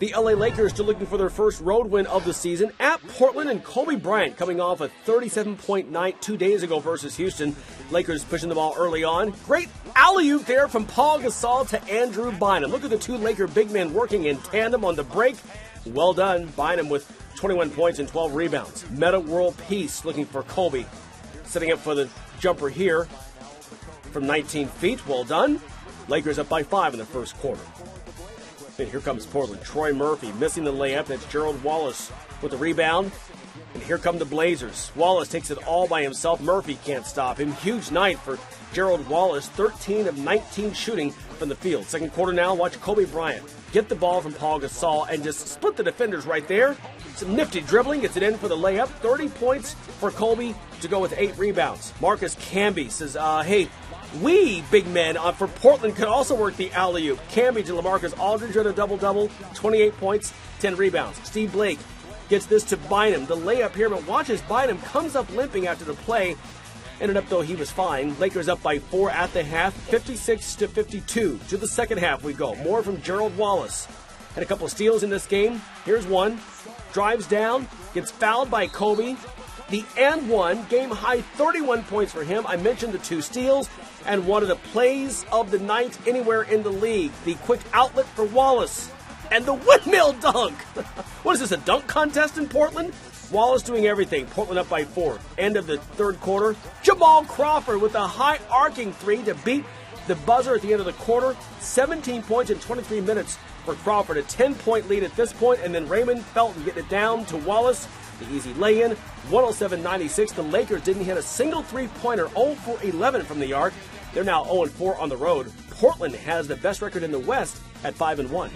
The LA Lakers still looking for their first road win of the season at Portland and Kobe Bryant coming off a 37 point night two days ago versus Houston. Lakers pushing the ball early on. Great alley oop there from Pau Gasol to Andrew Bynum. Look at the two Laker big men working in tandem on the break. Well done, Bynum with 21 points and 12 rebounds. Metta World Peace looking for Kobe. Setting up for the jumper here from 19 feet. Well done. Lakers up by five in the first quarter. And here comes Portland. Troy Murphy missing the layup. That's Gerald Wallace with the rebound. And here come the Blazers. Wallace takes it all by himself. Murphy can't stop him. Huge night for Gerald Wallace. 13 of 19 shooting from the field. Second quarter now. Watch Kobe Bryant get the ball from Pau Gasol and just split the defenders right there. Some nifty dribbling. Gets it in for the layup. 30 points for Kobe to go with eight rebounds. Marcus Camby says, uh, hey, we big men uh, for Portland could also work the alley oop. Camby to Lamarcus Aldridge at a double double, 28 points, 10 rebounds. Steve Blake gets this to Bynum. The layup here, but watches Bynum comes up limping after the play. Ended up though he was fine. Lakers up by four at the half, 56 to 52. To the second half we go. More from Gerald Wallace. Had a couple steals in this game. Here's one. Drives down, gets fouled by Kobe. The and one, game high 31 points for him. I mentioned the two steals and one of the plays of the night anywhere in the league. The quick outlet for Wallace and the windmill dunk. what is this, a dunk contest in Portland? Wallace doing everything. Portland up by four. End of the third quarter. Jamal Crawford with a high arcing three to beat the buzzer at the end of the quarter. 17 points in 23 minutes for Crawford. A 10 point lead at this point, and then Raymond Felton getting it down to Wallace. The easy lay in, 107 96. The Lakers didn't hit a single three pointer, 0 for 11 from the arc. They're now 0 4 on the road. Portland has the best record in the West at 5 and 1.